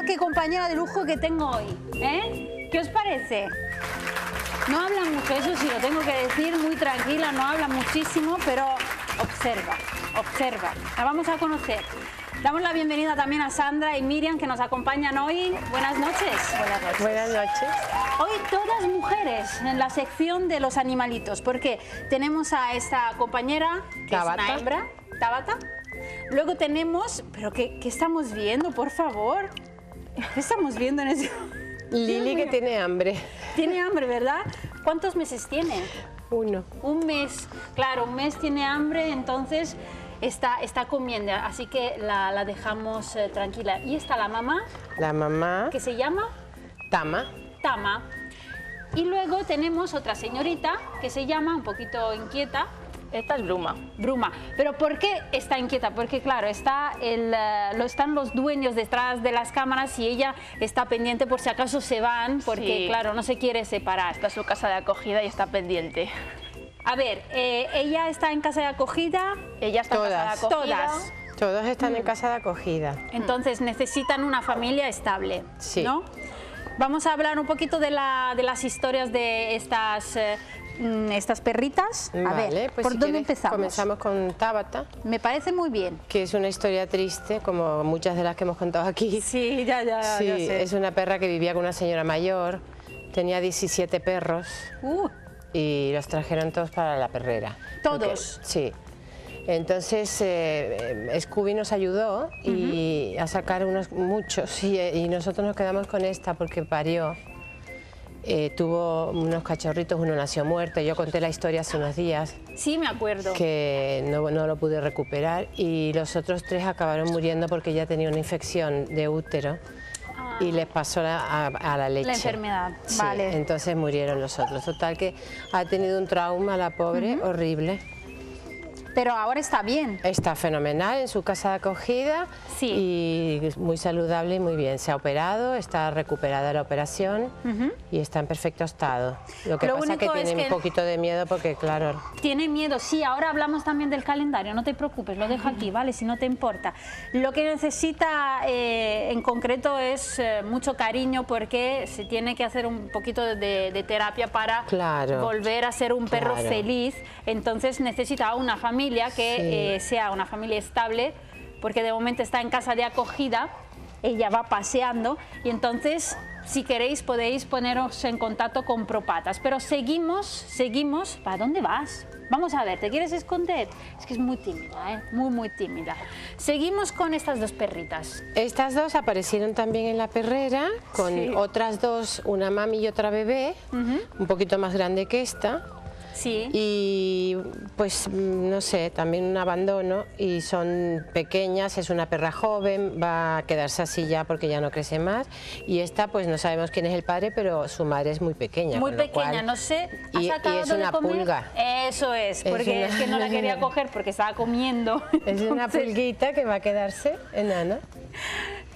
Mirad qué compañera de lujo que tengo hoy. ¿eh? ¿Qué os parece? No habla mucho, eso sí, lo tengo que decir, muy tranquila, no habla muchísimo, pero observa, observa. La vamos a conocer. Damos la bienvenida también a Sandra y Miriam que nos acompañan hoy. Buenas noches. Buenas noches. Buenas noches. Hoy todas mujeres en la sección de los animalitos, porque tenemos a esta compañera, que es una hembra, Tabata. Luego tenemos, pero qué, ¿qué estamos viendo, por favor? ¿Qué estamos viendo en ese...? Lili que tiene hambre. Tiene hambre, ¿verdad? ¿Cuántos meses tiene? Uno. Un mes. Claro, un mes tiene hambre, entonces está, está comiendo, así que la, la dejamos eh, tranquila. Y está la mamá. La mamá. ¿Qué se llama? Tama. Tama. Y luego tenemos otra señorita que se llama, un poquito inquieta, esta es Bruma. Bruma. ¿Pero por qué está inquieta? Porque claro, está el, eh, lo están los dueños detrás de las cámaras y ella está pendiente por si acaso se van, porque claro, no se quiere separar. Está su casa de acogida y está pendiente. A ver, eh, ella está en casa de acogida. Ella está Todas. en casa de acogida. Todas. Todos están en Mm. casa de acogida. Entonces necesitan una familia estable, Sí. ¿no? Vamos a hablar un poquito de, la- de las historias de estas, eh, mm, estas perritas. A vale, ver, pues ¿por si dónde empezamos? Comenzamos con Tabata, Me parece muy bien. que es una historia triste, como muchas de las que hemos contado aquí. Sí, ya, ya, Sí, ya sé. es una perra que vivía con una señora mayor, tenía 17 perros Uh, y los trajeron todos para la perrera. ¿Todos? Porque- sí. Entonces eh, eh, Scooby nos ayudó y a sacar unos muchos y, y nosotros nos quedamos con esta porque parió. Eh, tuvo unos cachorritos, uno nació muerto. Yo conté la historia hace unos días sí, me acuerdo. que no, no lo pude recuperar y los otros tres acabaron muriendo porque ya tenía una infección de útero y les pasó la- a, a la leche. Ah. La enfermedad, Sí, vale. Entonces murieron los otros. Total que ha tenido un trauma la pobre, horrible. Pero ahora está bien. Está fenomenal en su casa de acogida Sí. y muy saludable y muy bien. Se ha operado, está recuperada la operación y está en perfecto estado. Lo que Lo pasa que es tiene que- un poquito de miedo porque, claro, Tiene miedo, sí, ahora hablamos también del calendario, no te preocupes, lo dejo aquí, ¿vale? Si no te importa. Lo que necesita eh, en concreto es eh, mucho cariño porque se tiene que hacer un poquito de, de terapia para Claro, volver a ser un perro claro. feliz. Entonces necesita una familia que Sí. eh, sea una familia estable porque de momento está en casa de acogida, ella va paseando y entonces si queréis podéis poneros en contacto con Propatas. Pero seguimos, seguimos, ¿para dónde vas? Vamos a ver, ¿te quieres esconder? Es que es muy tímida, ¿eh? muy muy tímida. Seguimos con estas dos perritas. Estas dos aparecieron también en la perrera con Sí. otras dos, una mami y otra bebé, un poquito más grande que esta. Sí. Y pues mm, no sé, también un abandono y son pequeñas, es una perra joven, va a quedarse así ya porque ya no crece más. Y esta pues no sabemos quién es el padre, pero su madre es muy pequeña. Muy pequeña, cual- no sé. ¿has Y, es una comer? pulga. Eso es, porque es, una- que no la quería coger porque estaba comiendo. Es una pulguita que va a quedarse enana.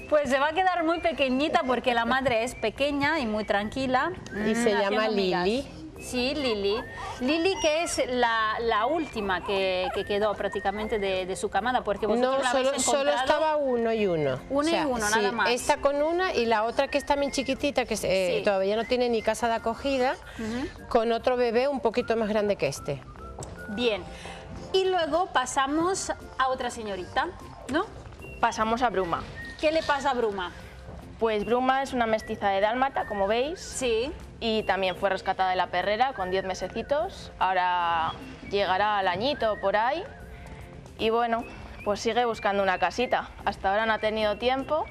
Pues se va a quedar muy pequeñita porque la madre es pequeña y muy tranquila. Y Mm, se llama haciendo migas. Lili. Sí, Lili. Lili que es la, la última que, que quedó prácticamente de, de su camada porque vosotros No, la habéis solo, solo estaba uno y uno. Uno y uno, nada más. Esta con una y la otra que es también chiquitita, que eh, Sí. todavía no tiene ni casa de acogida, con otro bebé un poquito más grande que este. Bien. Y luego pasamos a otra señorita, ¿no? Pasamos a Bruma. ¿Qué le pasa a Bruma? Pues Bruma es una mestiza de dálmata, como veis, Sí. y también fue rescatada de la perrera con 10 mesecitos. Ahora llegará al añito por ahí. Y bueno, pues sigue buscando una casita. Hasta ahora no ha tenido tiempo.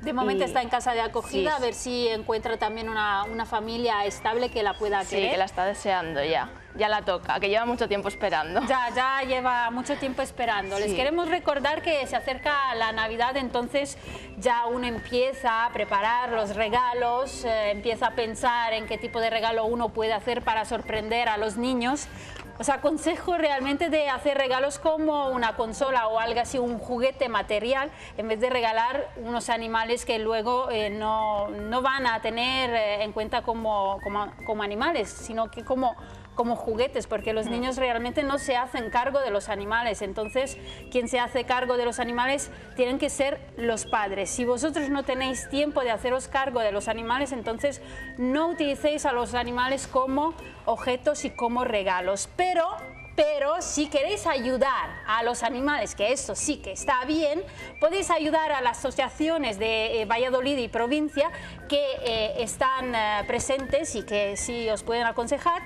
De momento Y- está en casa de acogida, Sí. a ver si encuentra también una, una familia estable que la pueda Sí, querer. que la está deseando ya. Ya la toca, que lleva mucho tiempo esperando. Ya, ya lleva mucho tiempo esperando. Les Sí. queremos recordar que se acerca la Navidad, entonces ya uno empieza a preparar los regalos, eh, empieza a pensar en qué tipo de regalo uno puede hacer para sorprender a los niños. Os aconsejo realmente de hacer regalos como una consola o algo así, un juguete material, en vez de regalar unos animales que luego eh, no, no van a tener eh, en cuenta como, como animales, sino que como como juguetes, porque los niños realmente no se hacen cargo de los animales. Entonces, quien se hace cargo de los animales tienen que ser los padres. Si vosotros no tenéis tiempo de haceros cargo de los animales, entonces no utilicéis a los animales como objetos y como regalos. Pero pero si queréis ayudar a los animales, que eso sí que está bien, podéis ayudar a las asociaciones de eh, Valladolid y provincia que eh, están eh, presentes y que sí os pueden aconsejar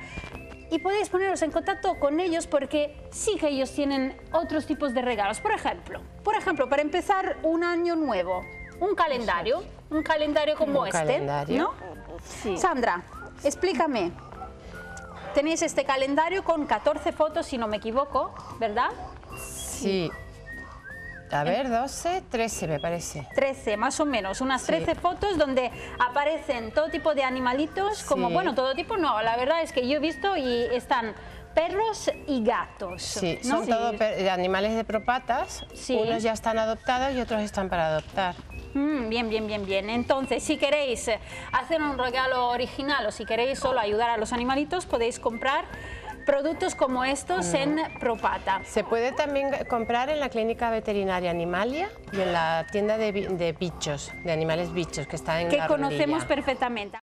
y podéis poneros en contacto con ellos porque sí que ellos tienen otros tipos de regalos. Por ejemplo, por ejemplo, para empezar un año nuevo, un calendario, un calendario como Un este, calendario. ¿no? Sandra, explícame. Tenéis este calendario con 14 fotos, si no me equivoco, ¿verdad? Sí. A ver, 12, 13 me parece. 13, más o menos, unas 13 fotos donde aparecen todo tipo de animalitos, como, Sí. bueno, todo tipo no, la verdad es que yo he visto y están perros y gatos. Sí, ¿no? son todos per- animales de propatas. Sí. Unos ya están adoptados y otros están para adoptar. Mm, bien, bien, bien, bien. Entonces, si queréis eh, hacer un regalo original o si queréis solo ayudar a los animalitos, podéis comprar productos como estos en Propata. Se puede también comprar en la clínica veterinaria Animalia y en la tienda de, bi- de bichos, de animales bichos que está en que conocemos perfectamente.